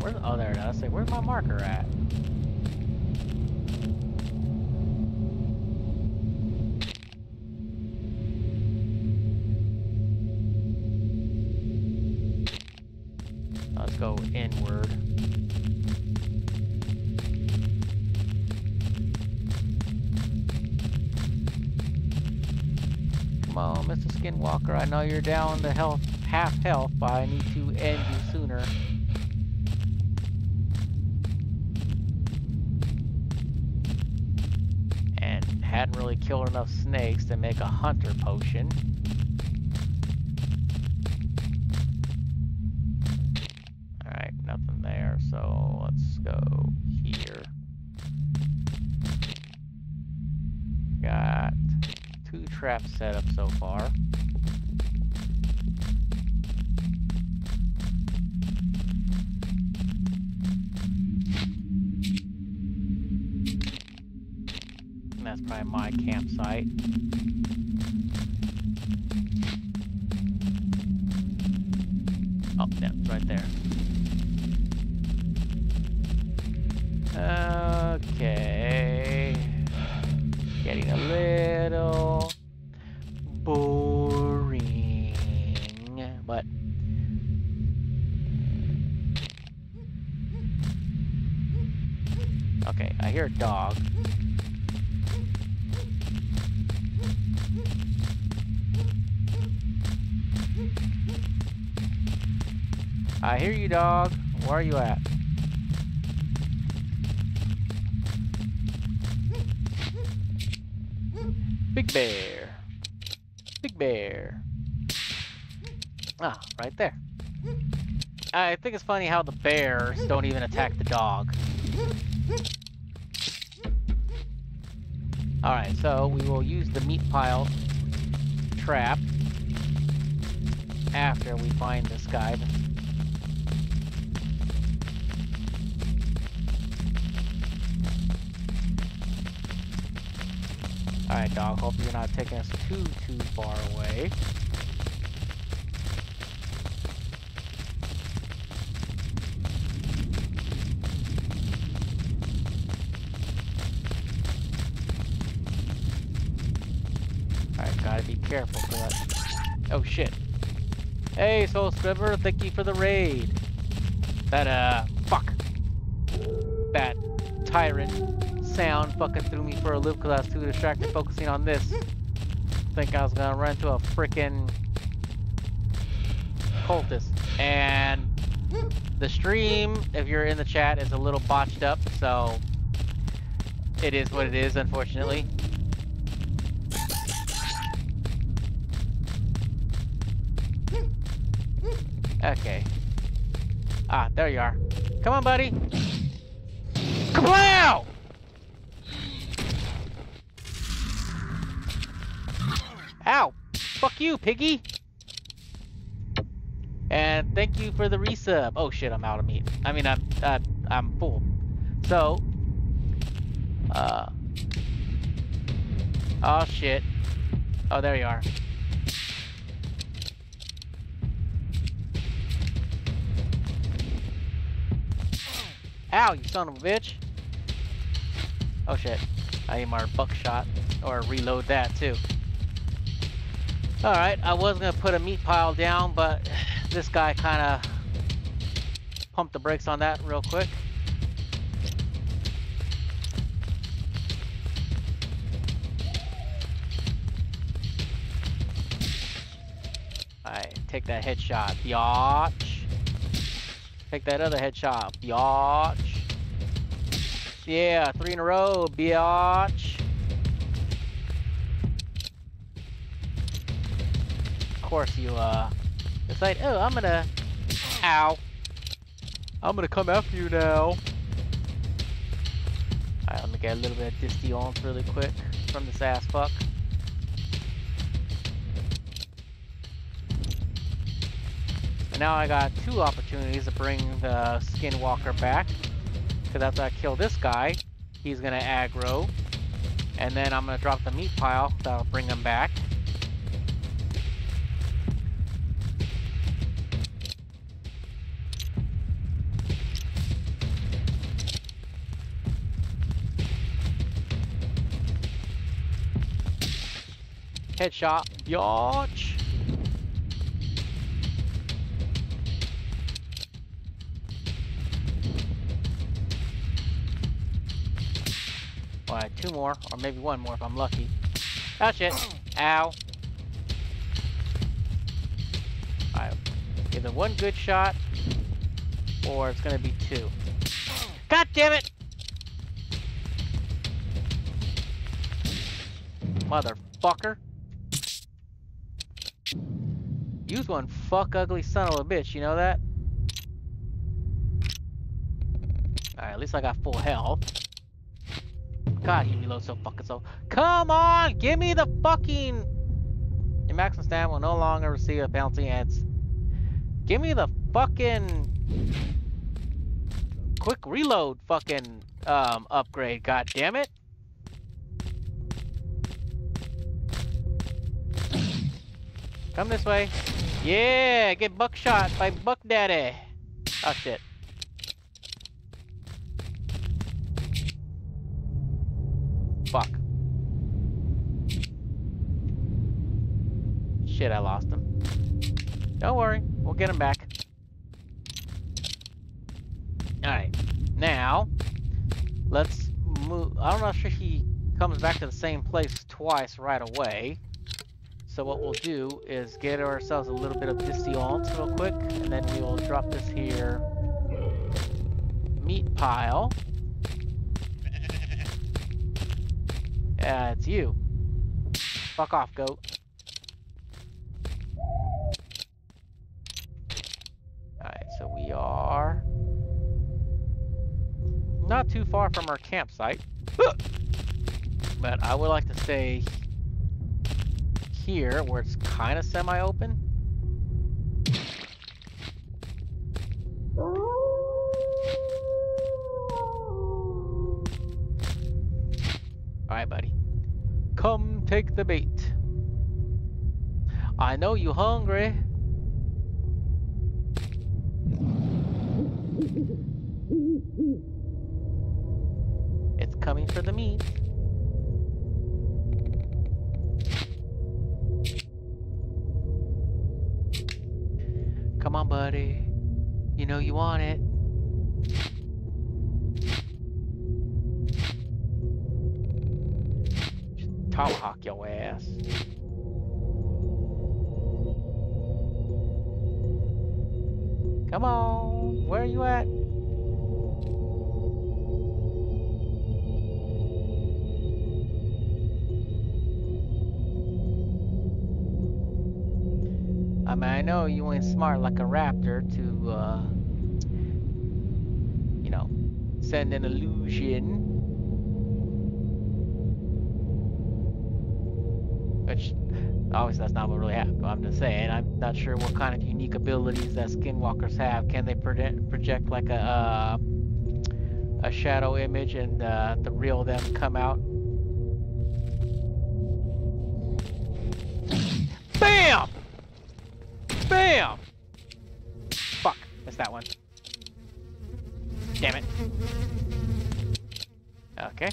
Where's, oh, there it is. Say, where's my marker at? Know you're down to health, half health, but I need to end you sooner. And hadn't really killed enough snakes to make a hunter potion. Alright, nothing there, so let's go here. Got two traps set up so far. You at? Big bear. Big bear. Ah, right there. I think it's funny how the bears don't even attack the dog. Alright, so we will use the meat pile trap after we find this guy. Alright, dog. Hope you're not taking us too, too far away. Alright, gotta be careful for that. Oh, shit. Hey, Soul Scribber, thank you for the raid. That, uh, fuck. That tyrant sound fucking threw me for a loop because I was too distracted focusing on this. Think I was gonna run into a freaking cultist. And the stream, if you're in the chat, is a little botched up, so it is what it is, unfortunately. Okay. Ah, there you are. Come on, buddy. Kablow! Ow! Fuck you, piggy! And thank you for the resub. Oh shit, I'm out of meat. I mean, I'm, uh, I'm full. So, uh, oh shit. Oh, there you are. Ow, you son of a bitch. Oh shit. I need my buckshot. Or reload that too. Alright, I was going to put a meat pile down, but this guy kind of pumped the brakes on that real quick. Alright, take that headshot. Yatch. Take that other headshot. Biatch. Yeah, three in a row. Biatch. Course you, uh, decide, oh, I'm gonna, ow. I'm gonna come after you now. Alright, let me get a little bit of distillance really quick from this ass fuck. And now I got two opportunities to bring the Skinwalker back. Because after I kill this guy, he's gonna aggro. And then I'm gonna drop the meat pile, that'll bring him back. Headshot. Yotch. Alright, two more, or maybe one more if I'm lucky. That's it. Ow. Alright, either one good shot, or it's gonna be two. God damn it! Motherfucker. Use one fuck ugly son of a bitch, you know that? Alright, at least I got full health. God, he reloads so fucking so. Come on, give me the fucking. Your maximum stamina will no longer receive a penalty, and. Give me the fucking. Quick reload fucking um, upgrade, god damn it. Come this way. Yeah, get buckshot by Buck Daddy. Oh shit. Fuck. Shit, I lost him. Don't worry, we'll get him back. Alright, now, let's move. I'm not sure he comes back to the same place twice right away. So what we'll do is get ourselves a little bit of distillance real quick, and then we'll drop this here meat pile. Yeah, *laughs* uh, it's you. Fuck off, goat. Alright, so we are not too far from our campsite. But I would like to stay here where it's kind of semi-open. Alright, buddy. Come take the bait. I know you hungry. It's coming for the meat. Smart like a raptor to, uh, you know, send an illusion. Which, obviously, that's not what really happened. I'm just saying, I'm not sure what kind of unique abilities that skinwalkers have. Can they project, project like a, uh, a shadow image and uh, the real them come out? BAM! Bam! That one. Damn it. Okay.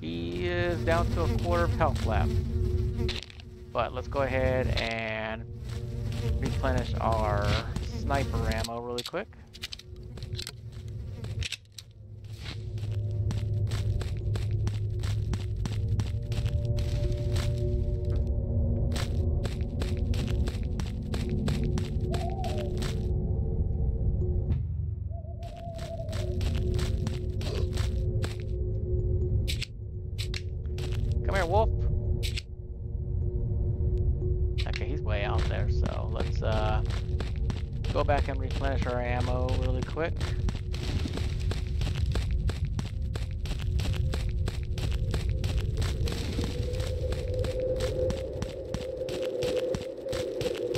He is down to a quarter of health left. But let's go ahead and replenish our sniper ammo really quick. Go back and replenish our ammo really quick.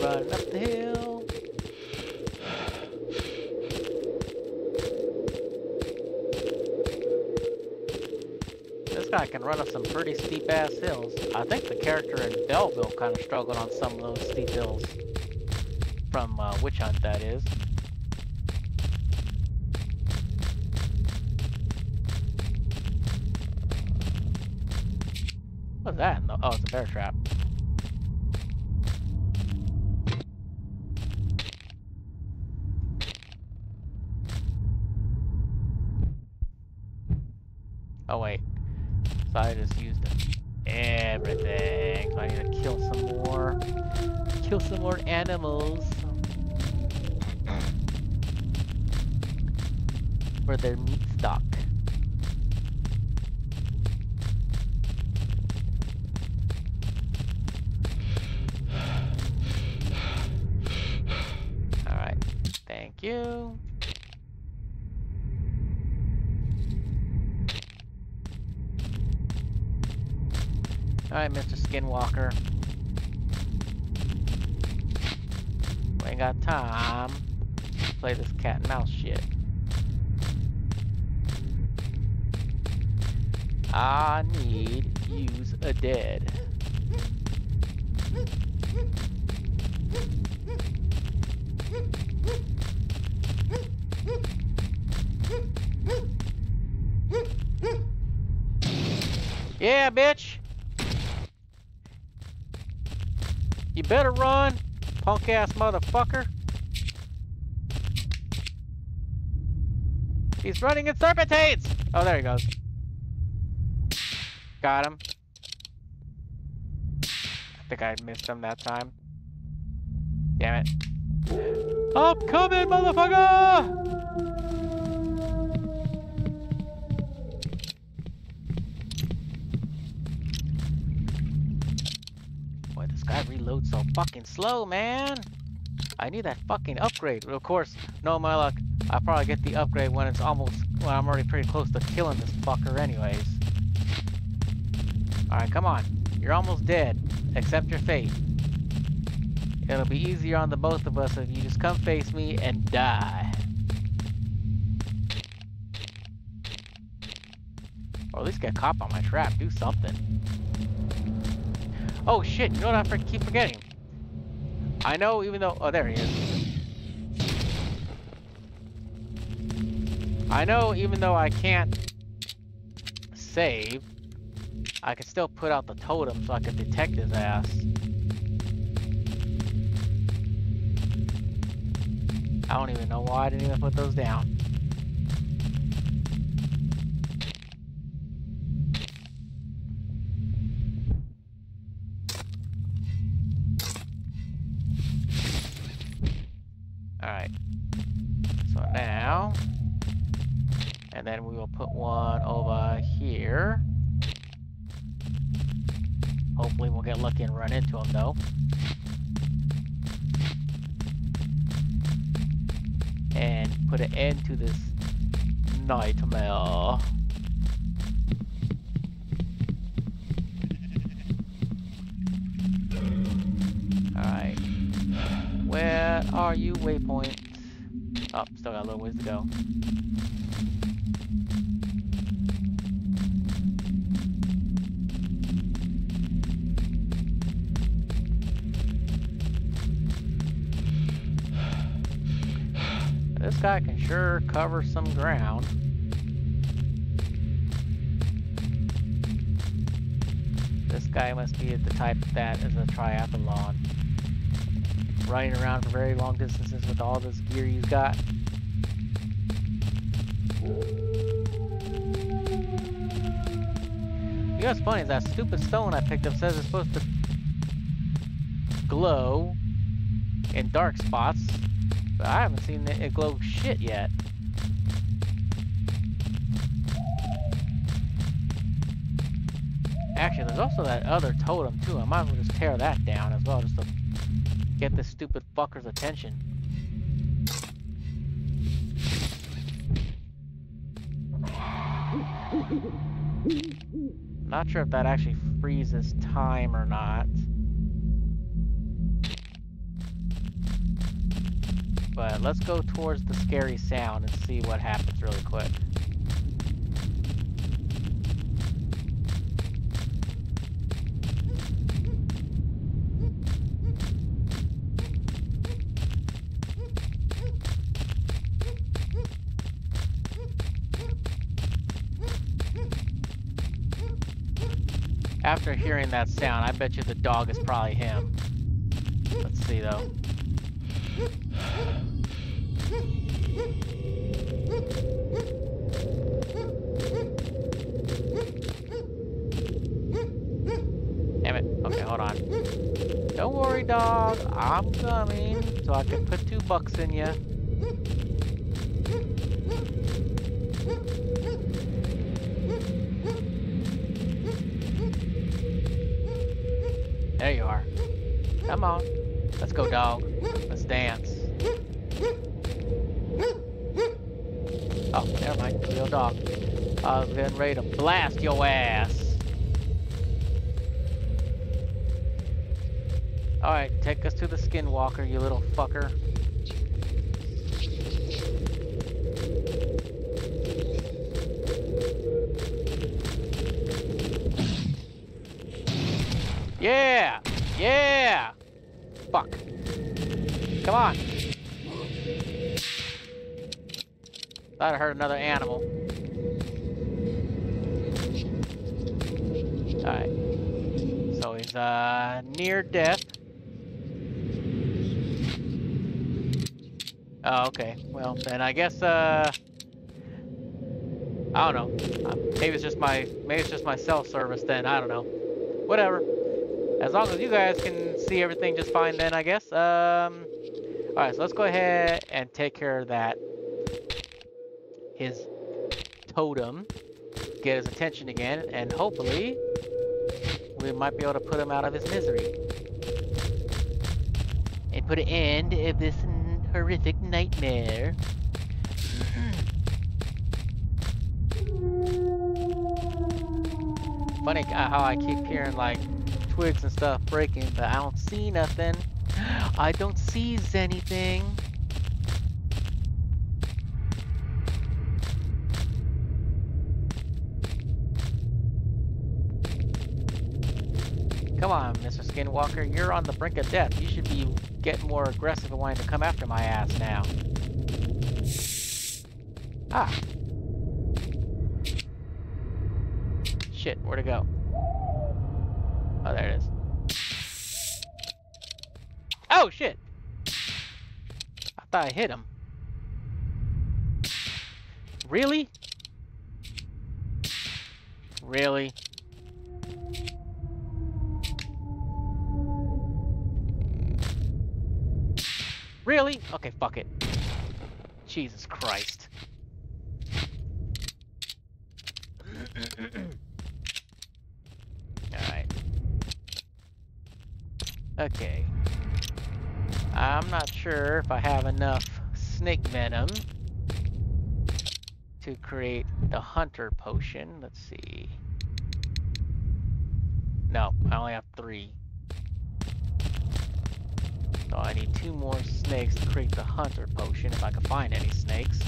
Running up the hill. This guy can run up some pretty steep ass hills. I think the character in Bellville kind of struggled on some of those steep hills. Witch Hunt, that is. What's that? No, oh, it's a bear trap. Oh wait. So I just used everything. So I need to kill some more. Kill some more animals. For their meat stock. Alright. Thank you. Alright, Mr. Skinwalker. We ain't got time to play this cat and mouse shit. I need use a dead. Yeah, bitch! You better run, punk ass motherfucker. He's running in serpentines! Oh, there he goes. Got him. I think I missed him that time. Damn it. I'm coming, motherfucker! Reloads so fucking slow, man. I need that fucking upgrade. Of course, no my luck. I'll probably get the upgrade when it's almost, when I'm already pretty close to killing this fucker anyways. Alright, come on. You're almost dead. Accept your fate. It'll be easier on the both of us if you just come face me and die. Or at least get caught by my trap. Do something. Oh shit, you know what I keep forgetting? I know even though... Oh, there he is. I know even though I can't save, I can still put out the totem so I can detect his ass. I don't even know why I didn't even put those down. And run into him though. And put an end to this nightmare. Alright. Where are you, waypoint? Oh, still got a little ways to go. Sure cover some ground. This guy must be the type that is a triathlon. Running around for very long distances with all this gear you've got. You know what's funny is that stupid stone I picked up says it's supposed to glow in dark spots, but I haven't seen it glow shit yet. Actually, there's also that other totem too. I might as well just tear that down as well, just to get this stupid fucker's attention. Not sure if that actually freezes time or not. But let's go towards the scary sound and see what happens really quick. After hearing that sound, I bet you the dog is probably him. Let's see though. Damn it. Okay, hold on. Don't worry, dog. I'm coming so I can put two bucks in you. There you are. Come on. Let's go, dog. Let's dance. Oh, never dog. I was getting ready to blast your ass. Alright, take us to the skinwalker, you little fucker. Yeah! Yeah! Fuck. Come on. Thought I heard another animal. Near death. Oh, okay. Well, then I guess uh I don't know. Uh, maybe it's just my maybe it's just my self-service then. I don't know. Whatever. As long as you guys can see everything just fine then, I guess. Um, Alright, so let's go ahead and take care of that. His totem. Get his attention again, and hopefully we might be able to put him out of his misery. Put an end of this horrific nightmare. *clears throat* Funny how I keep hearing like twigs and stuff breaking, but I don't see nothing. *gasps* I don't see anything. Come on, Mr. Skinwalker, you're on the brink of death. You should be getting more aggressive and wanting to come after my ass now. Ah. Shit, where'd it go? Oh, there it is. Oh, shit! I thought I hit him. Really? Really? Really? Okay, fuck it. Jesus Christ. *coughs* Alright. Okay. I'm not sure if I have enough snake venom to create the hunter potion. Let's see. No, I only have three. So I need two more snakes to create the hunter potion if I can find any snakes.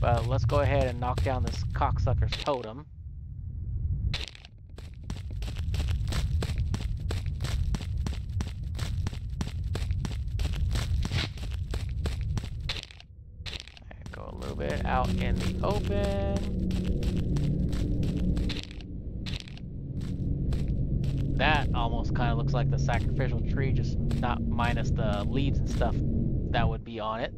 But let's go ahead and knock down this cocksucker's totem. Go a little bit out in the open. That almost kind of looks like the sacrificial tree, just not minus the leaves and stuff that would be on it.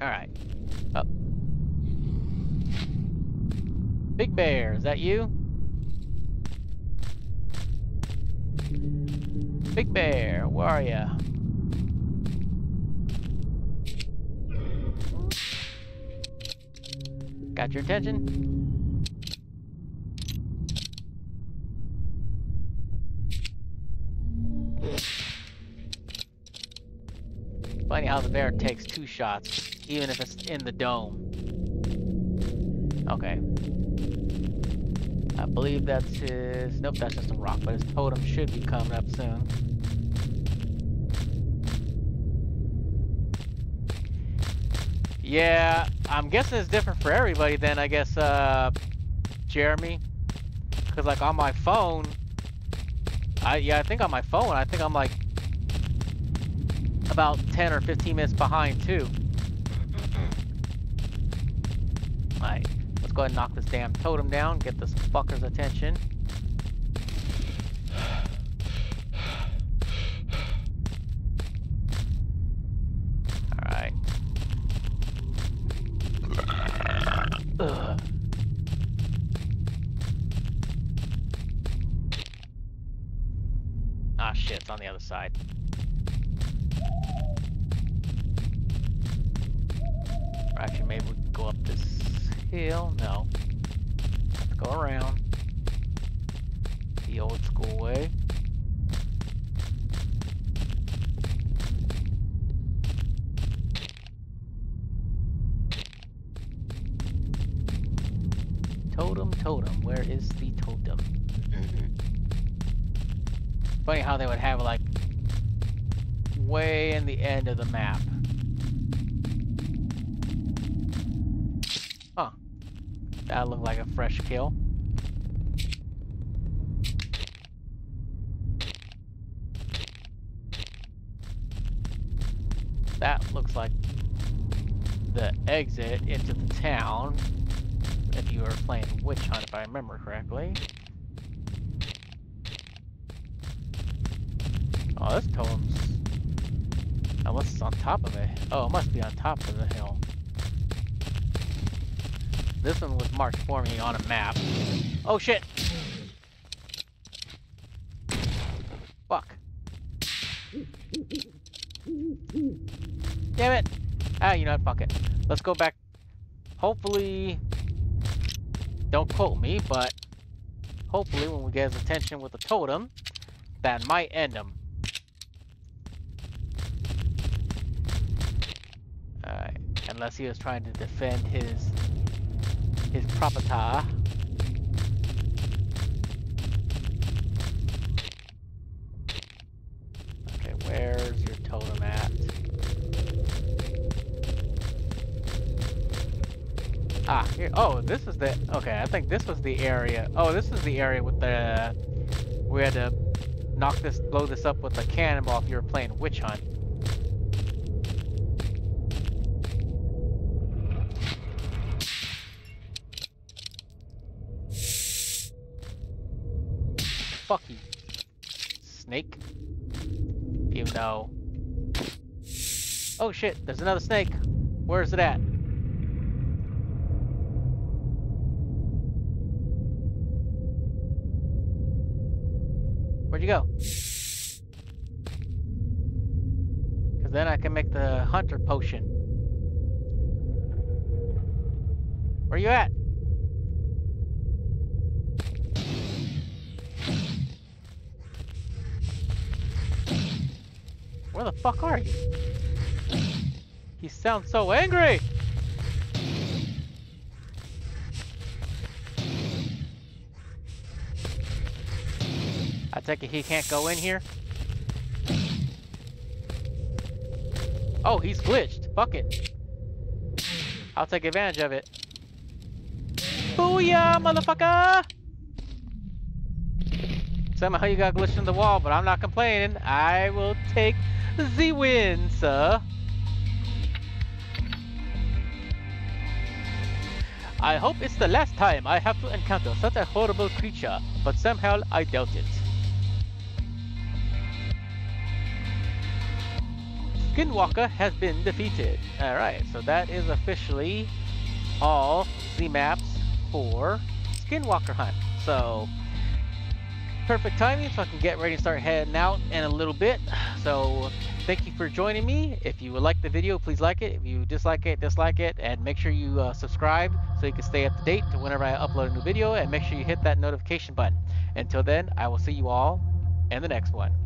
*coughs* Alright. Up. Big Bear, is that you? Big Bear, where are ya? Got your attention? Funny how the bear takes two shots, even if it's in the dome. Okay. I believe that's his... Nope, that's just a rock, but his totem should be coming up soon. Yeah, I'm guessing it's different for everybody then, I guess, uh, Jeremy. Because, like, on my phone, I, yeah, I think on my phone, I think I'm, like, about 10 or 15 minutes behind, too. Alright, let's go ahead and knock this damn totem down, get this fucker's attention. Alright. Ugh. Ah shit, it's on the other side. Or actually, maybe we can go up this hill. No. Let's go around. The old school way. Totem, totem. Where is the totem? Funny how they would have it like way in the end of the map. Huh. That looked like a fresh kill. That looks like the exit into the town. If you were playing Witch Hunt, if I remember correctly. Oh, this totem's... Unless it's on top of it. Oh, it must be on top of the hill. This one was marked for me on a map. Oh shit! Fuck. Damn it! Ah, you know what? Fuck it. Let's go back. Hopefully... Don't quote me, but... Hopefully when we get his attention with the totem, that might end him. Alright. Unless he was trying to defend his his property. Okay, where's your totem at? Ah, here. Oh, this is the. Okay, I think this was the area. Oh, this is the area with the. We had to knock this, blow this up with a cannonball if you were playing Witch Hunt. Fuck you, snake. Even though. Oh shit, there's another snake. Where is it at? You go? Because then I can make the hunter potion. Where you at? Where the fuck are you? He sounds so angry! Take it he can't go in here? Oh, he's glitched. Fuck it. I'll take advantage of it. Booyah, motherfucker! Somehow you got glitched in the wall, but I'm not complaining. I will take the win, sir. I hope it's the last time I have to encounter such a horrible creature, but somehow I doubt it. Skinwalker has been defeated. Alright, so that is officially all the maps for Skinwalker Hunt. So, perfect timing so I can get ready to start heading out in a little bit. So, thank you for joining me. If you like the video, please like it. If you dislike it, dislike it, and make sure you uh, subscribe so you can stay up to date to whenever I upload a new video. And make sure you hit that notification button. Until then, I will see you all in the next one.